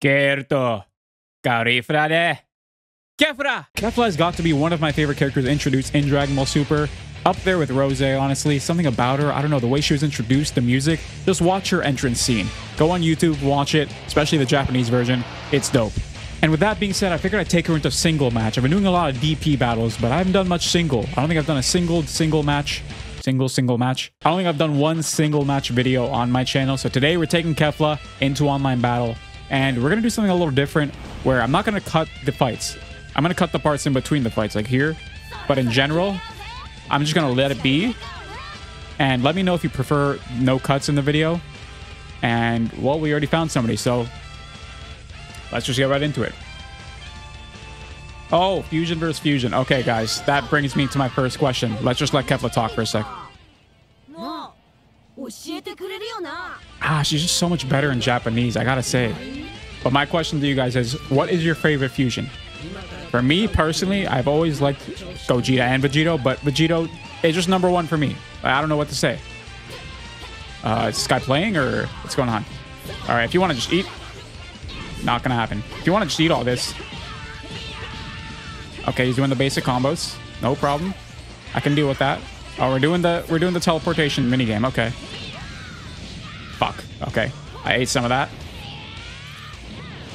Kerto. Carifra de. Kefra! Kefla has got to be one of my favorite characters introduced in Dragon Ball Super. Up there with Rose, honestly. Something about her, I don't know, the way she was introduced, the music. Just watch her entrance scene. Go on YouTube, watch it, especially the Japanese version. It's dope. And with that being said, I figured I'd take her into single match. I've been doing a lot of DP battles, but I haven't done much single. I don't think I've done a single single match. Single single match. I don't think I've done one single match video on my channel. So today we're taking Kefla into online battle. And we're going to do something a little different where I'm not going to cut the fights. I'm going to cut the parts in between the fights, like here. But in general, I'm just going to let it be. And let me know if you prefer no cuts in the video. And, well, we already found somebody, so let's just get right into it. Oh, fusion versus fusion. Okay, guys, that brings me to my first question. Let's just let Kefla talk for a sec. Ah, she's just so much better in Japanese, I gotta say. But my question to you guys is, what is your favorite fusion? For me, personally, I've always liked Gogeta and Vegito, but Vegito is just number one for me. I don't know what to say. Uh, is this guy playing, or what's going on? All right, if you want to just eat, not gonna happen. If you want to just eat all this, okay, he's doing the basic combos, no problem. I can deal with that. Oh, we're doing the we're doing the teleportation minigame. Okay. Fuck. Okay. I ate some of that.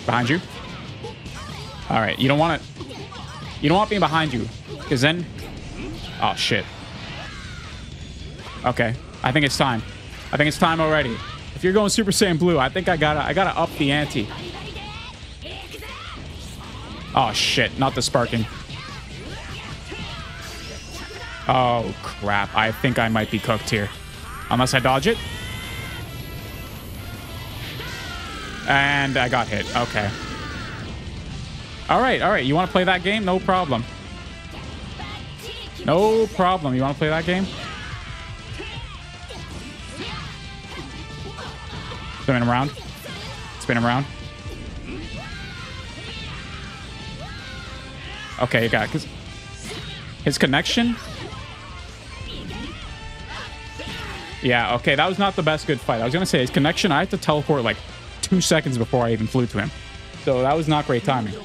Behind you. All right. You don't want it. You don't want me behind you, because then. Oh shit. Okay. I think it's time. I think it's time already. If you're going Super Saiyan Blue, I think I gotta I gotta up the ante. Oh shit! Not the sparking. Oh crap! I think I might be cooked here, unless I dodge it. And I got hit. Okay. All right, all right. You want to play that game? No problem. No problem. You want to play that game? Spin him around. Spin him around. Okay, you got cause his connection. Yeah, okay, that was not the best good fight. I was gonna say his connection. I had to teleport like two seconds before I even flew to him. So that was not great timing.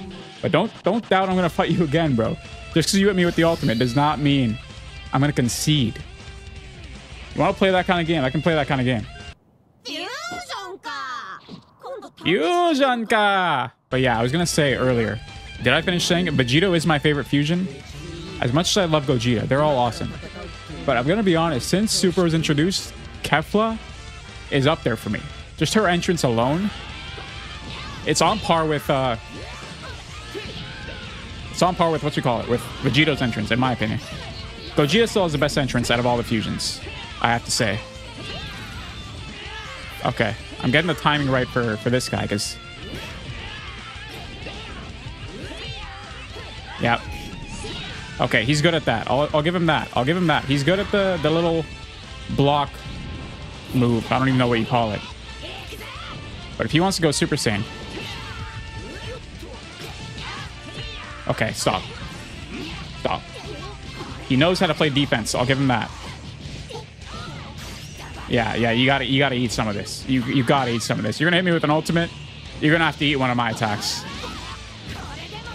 But don't don't doubt I'm going to fight you again, bro. Just because you hit me with the ultimate does not mean I'm going to concede. You want to play that kind of game? I can play that kind of game. Fusionka! But yeah, I was going to say earlier. Did I finish saying? Vegito is my favorite fusion. As much as I love Gogeta, they're all awesome. But I'm going to be honest, since Super was introduced, Kefla is up there for me. Just her entrance alone. It's on par with uh It's on par with what you call it, with Vegito's entrance, in my opinion. Gogeta still has the best entrance out of all the fusions, I have to say. Okay, I'm getting the timing right for for this guy because. Yep. Okay, he's good at that. I'll, I'll give him that. I'll give him that. He's good at the the little block move. I don't even know what you call it. But if he wants to go Super Saiyan. Okay, stop. Stop. He knows how to play defense. I'll give him that. Yeah, yeah, you gotta you gotta eat some of this. You you gotta eat some of this. You're gonna hit me with an ultimate. You're gonna have to eat one of my attacks.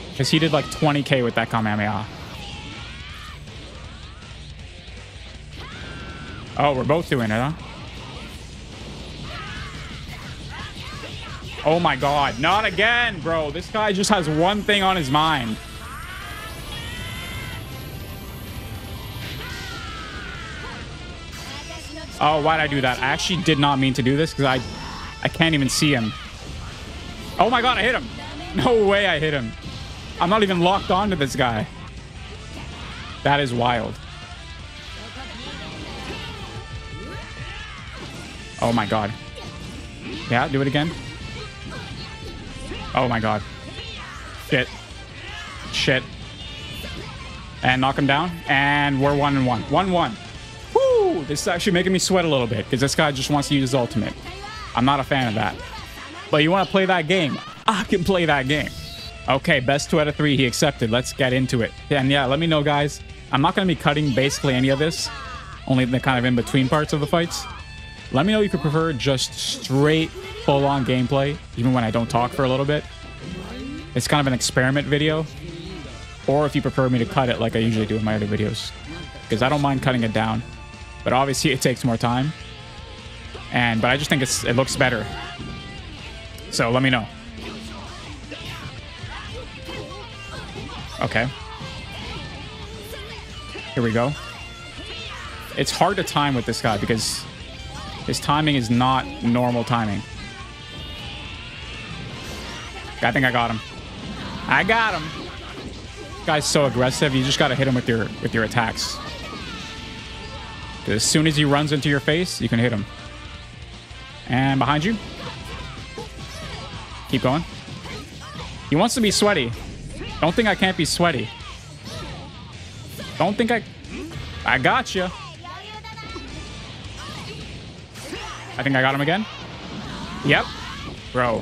Because he did like 20k with that Kamehameha. Oh, we're both doing it, huh? Oh my god, not again, bro. This guy just has one thing on his mind. Oh, why'd I do that? I actually did not mean to do this because I I can't even see him. Oh my god, I hit him. No way I hit him. I'm not even locked onto this guy. That is wild. Oh my god. Yeah, do it again. Oh my god. Shit. Shit. And knock him down. And we're one and one. One one. Woo! This is actually making me sweat a little bit because this guy just wants to use his ultimate. I'm not a fan of that. But you want to play that game? I can play that game. Okay, best two out of three. He accepted. Let's get into it. And yeah, let me know, guys. I'm not going to be cutting basically any of this. Only the kind of in-between parts of the fights. Let me know if you prefer just straight full-on gameplay, even when I don't talk for a little bit. It's kind of an experiment video. Or if you prefer me to cut it like I usually do in my other videos. Because I don't mind cutting it down. But obviously it takes more time. And but I just think it's it looks better. So let me know. Okay. Here we go. It's hard to time with this guy because his timing is not normal timing. I think I got him. I got him. Guy's so aggressive. You just got to hit him with your with your attacks. As soon as he runs into your face, you can hit him. And behind you. Keep going. He wants to be sweaty. Don't think I can't be sweaty. Don't think I... I got you. I think I got him again. Yep. Bro,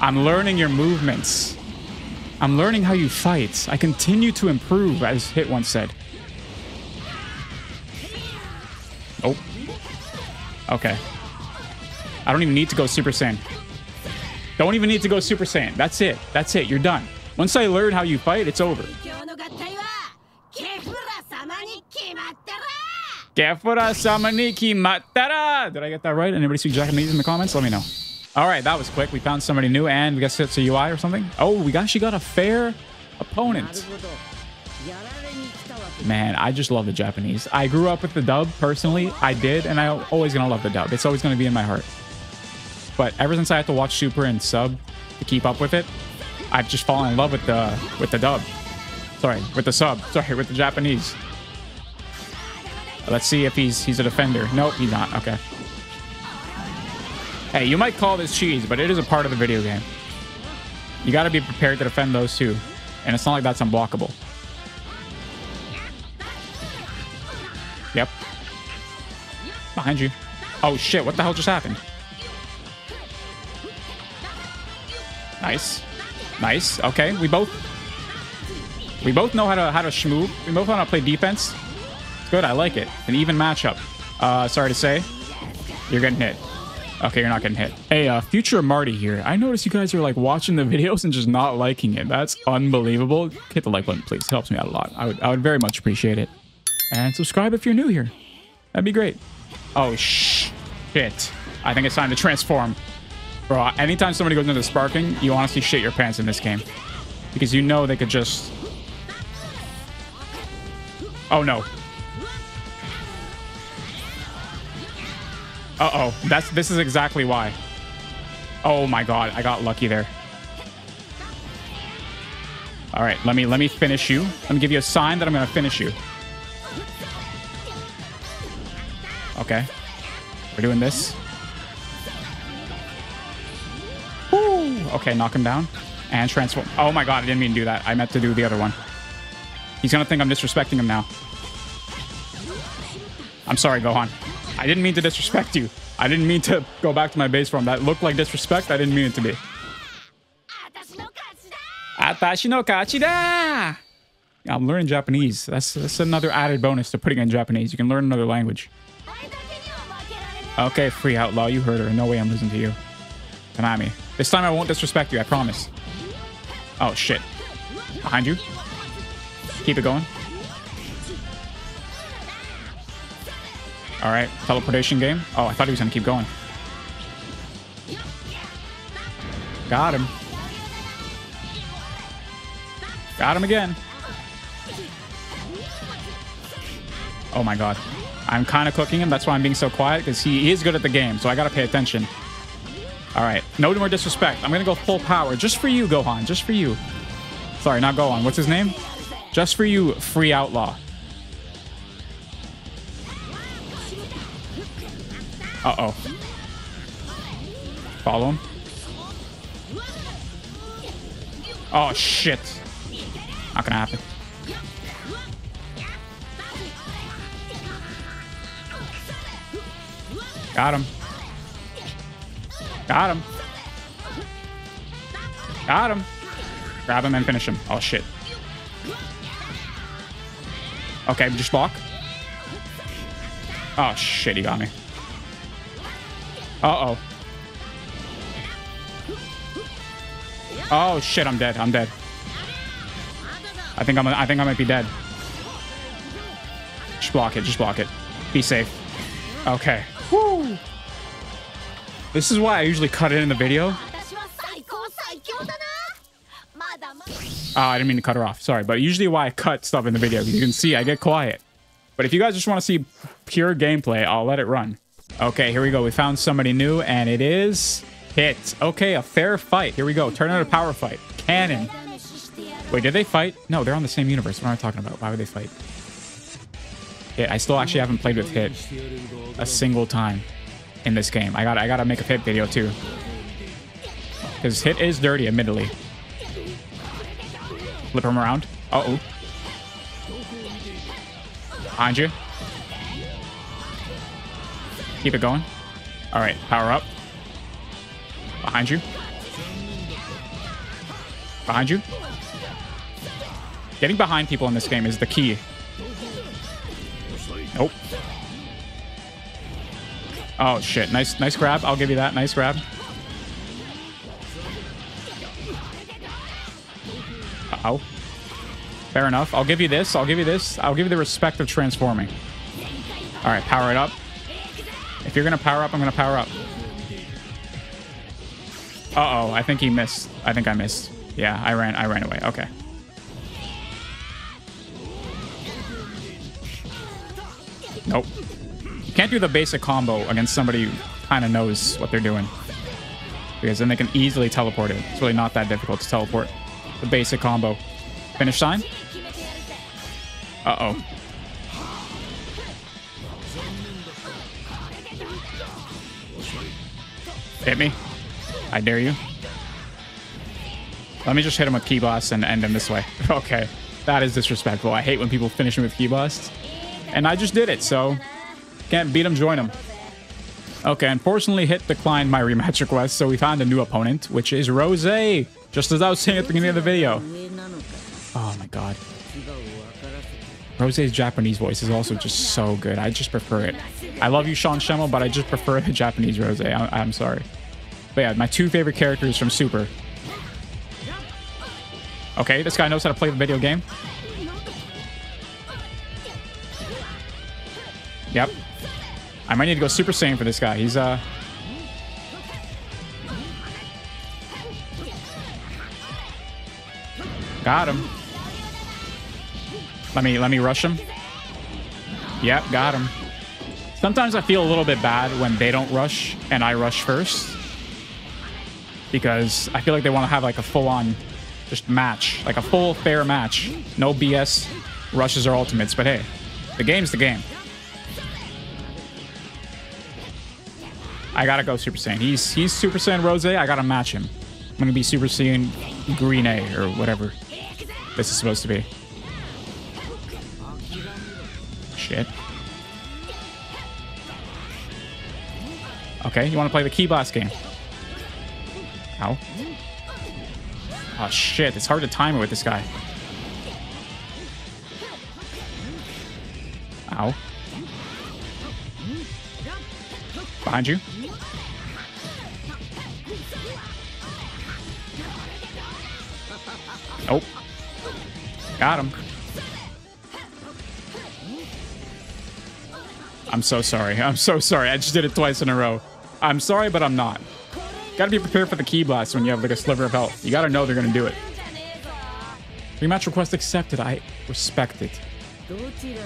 I'm learning your movements. I'm learning how you fight. I continue to improve, as Hit once said. Oh. Okay. I don't even need to go Super Saiyan. Don't even need to go Super Saiyan. That's it. That's it. You're done. Once I learn how you fight, it's over. Gefura Samaniki Matara. Did I get that right? Anybody speak Japanese in the comments? Let me know. All right, that was quick. We found somebody new and we guess it's a UI or something. Oh, we actually got a fair opponent. Man, I just love the Japanese. I grew up with the dub personally. I did, and I'm always gonna love the dub. It's always gonna be in my heart. But ever since I had to watch Super and sub to keep up with it, I've just fallen in love with the with the dub. Sorry, with the sub. Sorry, with the Japanese. Let's see if he's he's a defender. Nope, he's not. Okay. Hey, you might call this cheese, but it is a part of the video game. You got to be prepared to defend those too. And it's not like that's unblockable. Yep. Behind you. Oh shit, what the hell just happened? Nice. Nice. Okay, we both we both know how to how to schmoo. We both know how to play defense. It's good. I like it. An even matchup. Uh, sorry to say, you're getting hit. Okay, you're not getting hit. Hey, uh, future Marty here. I noticed you guys are like watching the videos and just not liking it. That's unbelievable. Hit the like button, please. It helps me out a lot. I would, I would very much appreciate it. And subscribe if you're new here. That'd be great. Oh. Shit. I think it's time to transform. Bro, anytime somebody goes into sparking, you honestly shit your pants in this game. Because you know they could just... Oh, no. Uh-oh. That's this is exactly why. Oh my god, I got lucky there. All right, let me let me finish you. Let me give you a sign that I'm going to finish you. Okay. We're doing this. Woo! Okay, knock him down. And transform. Oh my god, I didn't mean to do that. I meant to do the other one. He's going to think I'm disrespecting him now. I'm sorry, Gohan. I didn't mean to disrespect you. I didn't mean to go back to my base form. That looked like disrespect. I didn't mean it to be. Atashi no kachi da! I'm learning Japanese. That's, that's another added bonus to putting in Japanese. You can learn another language. Okay, free outlaw. You heard her. No way I'm losing to you. Konami. This time I won't disrespect you. I promise. Oh, shit. Behind you. Keep it going. All right, teleportation game. Oh, I thought he was gonna keep going. Got him. Got him again. Oh my god. I'm kind of cooking him. That's why I'm being so quiet, because he is good at the game, so I gotta pay attention. All right, no more disrespect. I'm gonna go full power, just for you, Gohan, just for you. Sorry, not Gohan. What's his name? Just for you, free outlaw. Uh-oh. Follow him. Oh, shit. Not gonna happen. Got him. Got him. Got him. Grab him and finish him. Oh, shit. Okay, just block. Oh, shit, he got me. Uh-oh. Oh shit, I'm dead. I'm dead. I think I'm I think I might be dead. Just block it, just block it. Be safe. Okay. Woo! This is why I usually cut it in the video. Oh, I didn't mean to cut her off. Sorry, but usually why I cut stuff in the video, you can see I get quiet. But if you guys just want to see pure gameplay, I'll let it run. Okay, here we go. We found somebody new, and it is hit. Okay, a fair fight. Here we go. Tournament of Power fight. Canon. Wait, did they fight? No, they're on the same universe. What am I talking about? Why would they fight? Hit. I still actually haven't played with Hit a single time in this game. I got I gotta make a Hit video too, because Hit is dirty, admittedly. Flip him around. Uh oh. Behind you. Keep it going. All right, power up. Behind you. Behind you. Getting behind people in this game is the key. Nope. Oh shit! Nice, nice grab. I'll give you that. Nice grab. Uh oh. Fair enough. I'll give you this. I'll give you this. I'll give you the respect of transforming. All right, power it up. You're gonna power up, I'm gonna power up. Uh oh. I think he missed. I think I missed. Yeah, I ran. I ran away. Okay. Nope. You can't do the basic combo against somebody who kind of knows what they're doing. Because then they can easily teleport it. It's really not that difficult to teleport the basic combo. Finish sign? Uh-oh. Hit me. I dare you. Let me just hit him with ki blast and end him this way. Okay. That is disrespectful. I hate when people finish me with ki blasts. And I just did it, so can't beat him, join him. Okay, unfortunately hit declined my rematch request, so we found a new opponent, which is Rose. Just as I was saying at the beginning of the video. Oh my god. Rose's Japanese voice is also just so good. I just prefer it. I love you, Sean Schemmel, but I just prefer the Japanese Rose. I- am sorry. But yeah, my two favorite characters from Super. Okay, this guy knows how to play the video game. Yep. I might need to go Super Saiyan for this guy. He's, uh... Got him. Let me let me rush him. Yep, got him. Sometimes I feel a little bit bad when they don't rush and I rush first. Because I feel like they want to have like a full-on just match, like a full fair match. No BS rushes or ultimates, but hey, the game's the game. I gotta go Super Saiyan. He's he's Super Saiyan Rose. I gotta match him. I'm gonna be Super Saiyan Green A or whatever this is supposed to be. Shit. Okay, you want to play the ki blast game? Ow. Oh shit, it's hard to time it with this guy. Ow. Behind you. Nope. Got him. I'm so sorry. I'm so sorry. I just did it twice in a row. I'm sorry, but I'm not. Gotta be prepared for the ki blast when you have like a sliver of health. You gotta know they're gonna do it. Rematch request accepted. I respect it.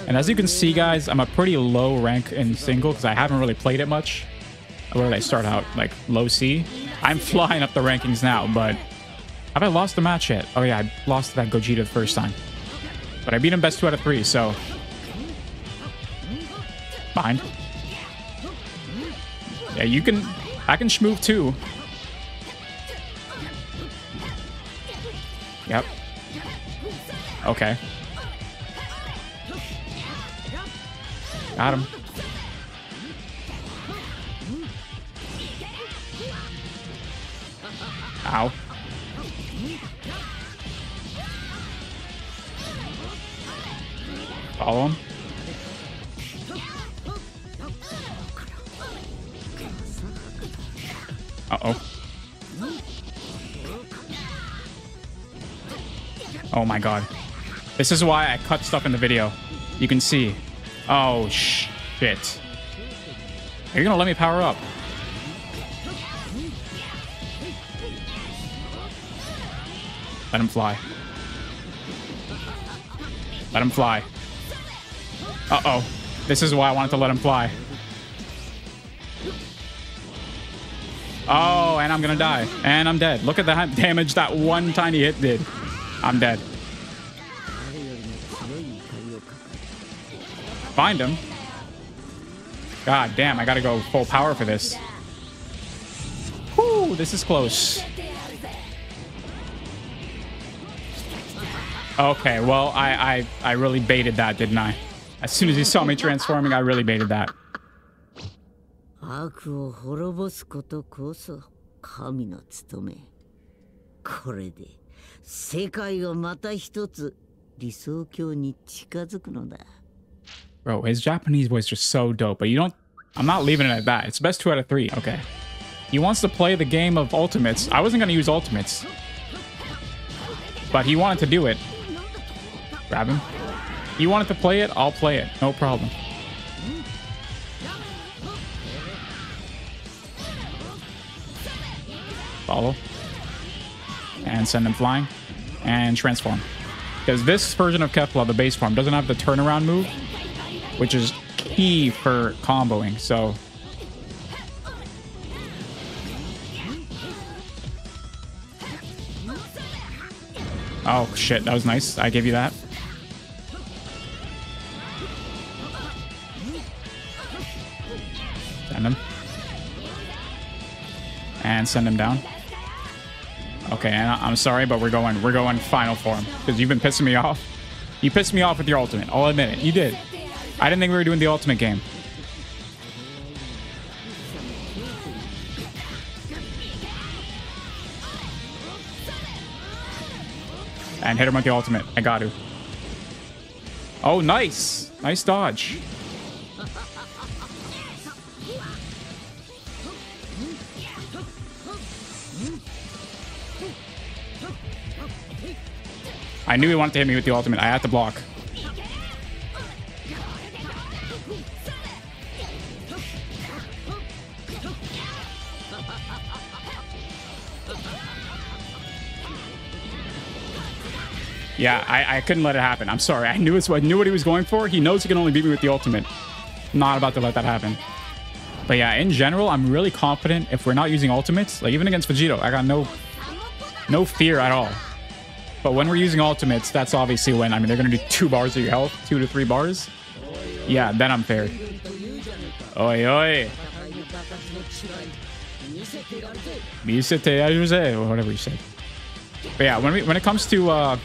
And as you can see, guys, I'm a pretty low rank in single because I haven't really played it much. Where did I start out? Like, low C? I'm flying up the rankings now, but... Have I lost the match yet? Oh yeah, I lost that Gogeta the first time. But I beat him best 2 out of 3, so... Behind. Yeah, you can. I can schmoove too. Yep. Okay. Got him. Ow. Follow him. Uh-oh. Oh my god. This is why I cut stuff in the video. You can see. Oh, shit. Are you gonna let me power up? Let him fly. Let him fly. Uh-oh. This is why I wanted to let him fly. Oh, and I'm gonna die. And I'm dead. Look at the damage that one tiny hit did. I'm dead. Find him. God damn, I gotta go full power for this. Whoo, this is close. Okay, well, I, I, I really baited that, didn't I? As soon as he saw me transforming, I really baited that. 悪を滅ぼすことこそ神の務めこれで世界をまた一つ理想郷に近づくのだ Bro, his Japanese voice is so dope, but you don't... I'm not leaving it at that. It's best two out of three. Okay. He wants to play the game of ultimates. I wasn't going to use ultimates. But he wanted to do it. Grab him. You wanted to play it? I'll play it. No problem. Follow. And send him flying. And transform. Because this version of Kefla, the base form, doesn't have the turnaround move which is key for comboing. So Oh shit, that was nice. I gave you that. Send him. And send him down. Okay, I'm sorry, but we're going we're going final form. Because you've been pissing me off. You pissed me off with your ultimate. I'll admit it. You did. I didn't think we were doing the ultimate game. And hit him with the ultimate. I got to. Oh, nice. Nice dodge. I knew he wanted to hit me with the ultimate. I had to block. Yeah, I, I couldn't let it happen. I'm sorry. I knew, I knew what he was going for. He knows he can only beat me with the ultimate. Not about to let that happen. But yeah, in general, I'm really confident if we're not using ultimates. Like, even against Vegito, I got no, no fear at all. But when we're using ultimates, that's obviously when, I mean, they're going to do two bars of your health, two to three bars. Yeah, then I'm fair. Oi, oi. Misete or whatever you say. But yeah, when we when it comes to uh,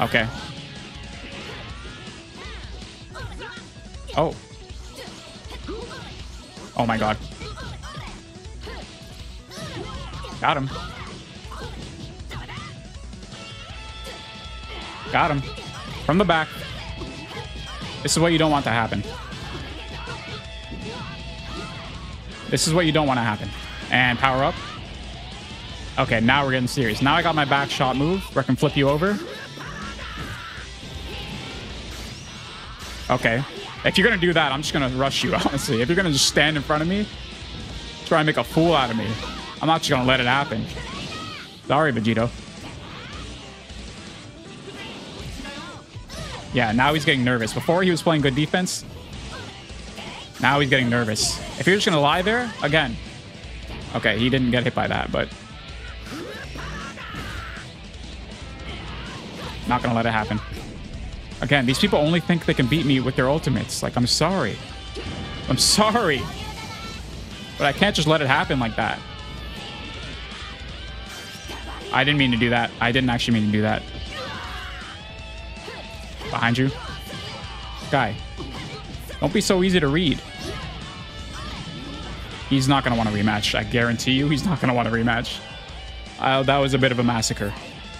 Okay. Oh. Oh my god. Got him. Got him. From the back. This is what you don't want to happen. This is what you don't want to happen. And power up. Okay, now we're getting serious. Now I got my back shot move where I can flip you over. Okay. If you're going to do that, I'm just going to rush you, honestly. If you're going to just stand in front of me, try and make a fool out of me, I'm not just going to let it happen. Sorry, Vegito. Yeah, now he's getting nervous. Before he was playing good defense. Now he's getting nervous. If you're just going to lie there, again. Okay, he didn't get hit by that, but... Not going to let it happen. Again, these people only think they can beat me with their ultimates. Like, I'm sorry. I'm sorry. But I can't just let it happen like that. I didn't mean to do that. I didn't actually mean to do that. Behind you. Guy. Don't be so easy to read. He's not going to want a rematch. I guarantee you he's not going to want a rematch. Uh, that was a bit of a massacre.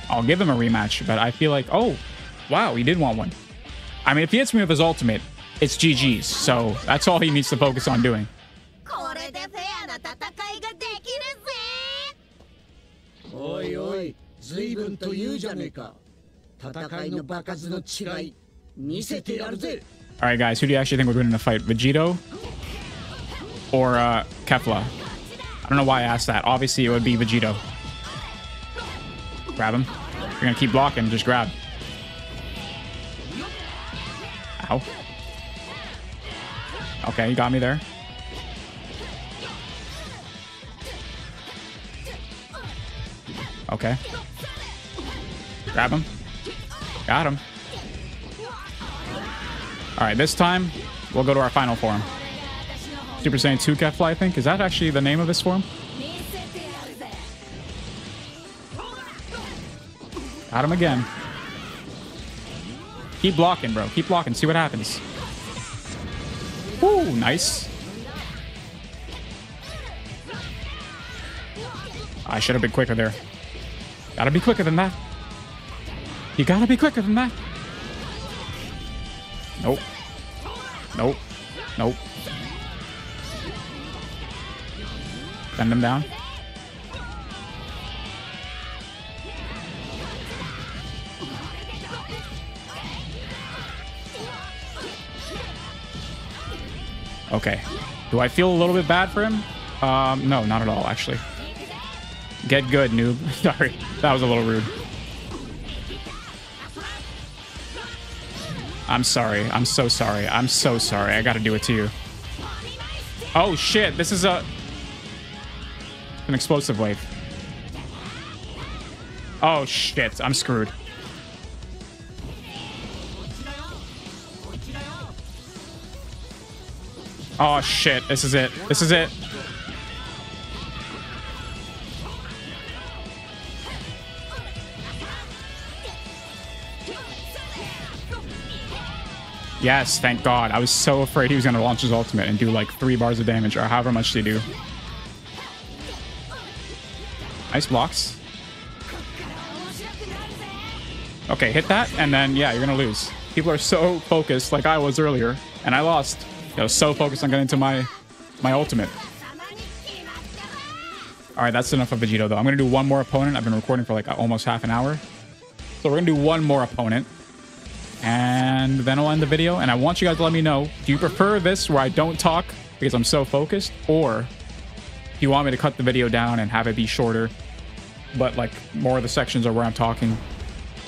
I'll give him a rematch, but I feel like, oh, wow, he did want one. I mean, if he hits me with his ultimate, it's GG's, so that's all he needs to focus on doing. Alright guys, who do you actually think would win in a fight? Vegito or uh, Kefla? I don't know why I asked that. Obviously it would be Vegito. Grab him. You're gonna keep blocking, just grab. Ow. Okay, you got me there. Okay. Grab him. Got him. All right, this time we'll go to our final form. Super Saiyan 2 Kefla, I think. Is that actually the name of this form? Got him again. Keep blocking, bro. Keep blocking. See what happens. Woo, nice. I should have been quicker there. Gotta be quicker than that. You gotta be quicker than that. Nope. Nope. Nope. Send him down. Okay. Do I feel a little bit bad for him? Um, no, not at all, actually. Get good, noob. Sorry, that was a little rude. I'm sorry. I'm so sorry. I'm so sorry. I gotta do it to you. Oh, shit. This is a... An explosive wave. Oh, shit. I'm screwed. Oh, shit. This is it. This is it. Yes, thank God. I was so afraid he was going to launch his ultimate and do like three bars of damage or however much they do. Nice blocks. Okay, hit that, and then, yeah, you're going to lose. People are so focused, like I was earlier, and I lost. I was so focused on getting to my, my ultimate. All right, that's enough of Vegito, though. I'm going to do one more opponent. I've been recording for like almost half an hour. So we're going to do one more opponent and then I'll end the video. And I want you guys to let me know, do you prefer this where I don't talk because I'm so focused, or do you want me to cut the video down and have it be shorter, but like more of the sections are where I'm talking,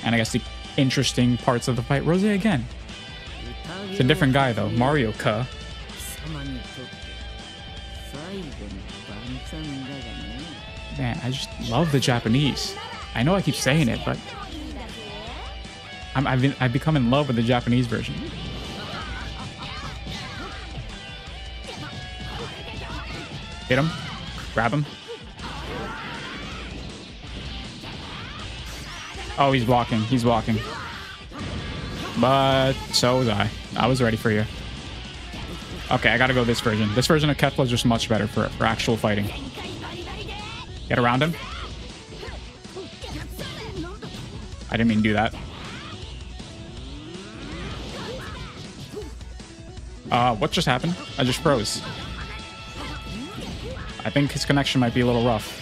and I guess the interesting parts of the fight. Rose again. It's a different guy though, Mario Ka. Man, I just love the Japanese. I know I keep saying it, but I'm, I've, been, I've become in love with the Japanese version. Hit him. Grab him. Oh, he's blocking. He's blocking. But so was I. I was ready for you. Okay, I gotta go this version. This version of Kefla is just much better for, for actual fighting. Get around him. I didn't mean to do that. Uh, what just happened? I just froze. I think his connection might be a little rough.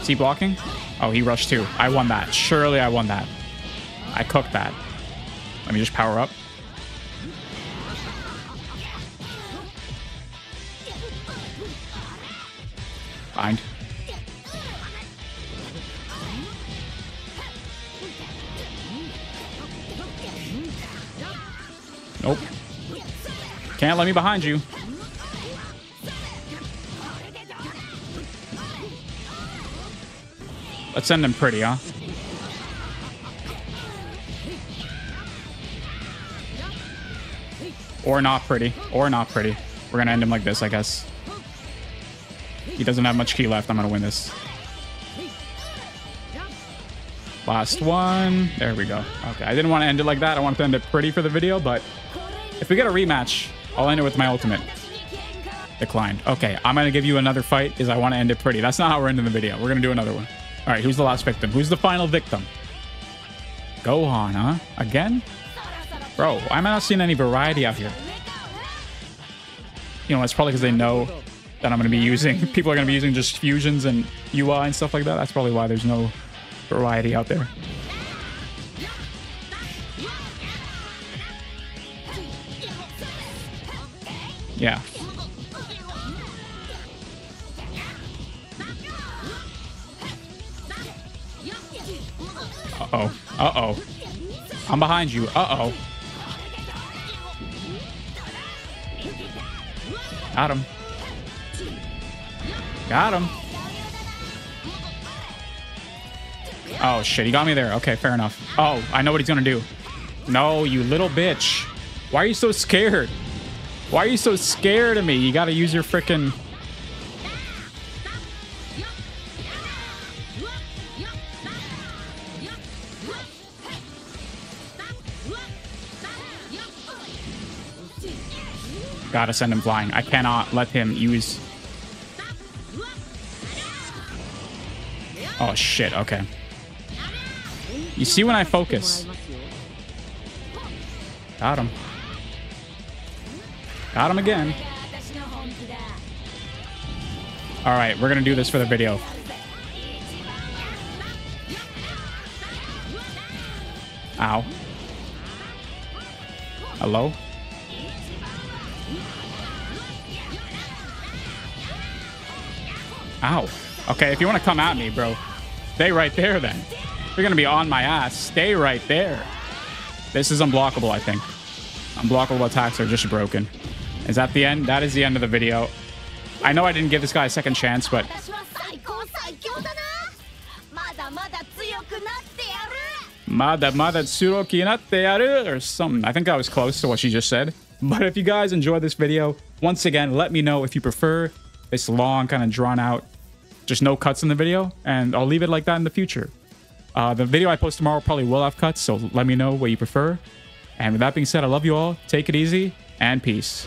Is he blocking? Oh, he rushed too. I won that. Surely I won that. I cooked that. Let me just power up. Bind. Can't let me behind you. Let's send him pretty, huh? Or not pretty. Or not pretty. We're gonna end him like this, I guess. He doesn't have much ki left. I'm gonna win this. Last one. There we go. Okay, I didn't want to end it like that. I wanted to end it pretty for the video, but if we get a rematch, I'll end it with my ultimate. Declined. Okay, I'm going to give you another fight because I want to end it pretty. That's not how we're ending the video. We're going to do another one. All right, who's the last victim? Who's the final victim? Gohan, huh? Again? Bro, I'm not seeing any variety out here? You know, it's probably because they know that I'm going to be using. People are going to be using just fusions and UI and stuff like that. That's probably why there's no variety out there. Yeah. Uh-oh. Uh-oh. I'm behind you. Uh-oh. Got him. Got him. Oh, shit. He got me there. Okay, fair enough. Oh, I know what he's gonna do. No, you little bitch. Why are you so scared? Why are you so scared of me? You gotta use your freaking... Gotta send him flying. I cannot let him use... Oh, shit. Okay. You see when I focus. Got him. Got him again. All right, we're going to do this for the video. Ow. Hello? Ow. Okay, if you want to come at me, bro, stay right there then. You're going to be on my ass. Stay right there. This is unblockable, I think. Unblockable attacks are just broken. Is that the end? That is the end of the video. I know I didn't give this guy a second chance, but... Mada mada tsuroki natte yaru or something. I think I was close to what she just said. But if you guys enjoyed this video, once again, let me know if you prefer this long, kind of drawn out, just no cuts in the video, and I'll leave it like that in the future. Uh, the video I post tomorrow probably will have cuts, so let me know what you prefer. And with that being said, I love you all. Take it easy, and peace.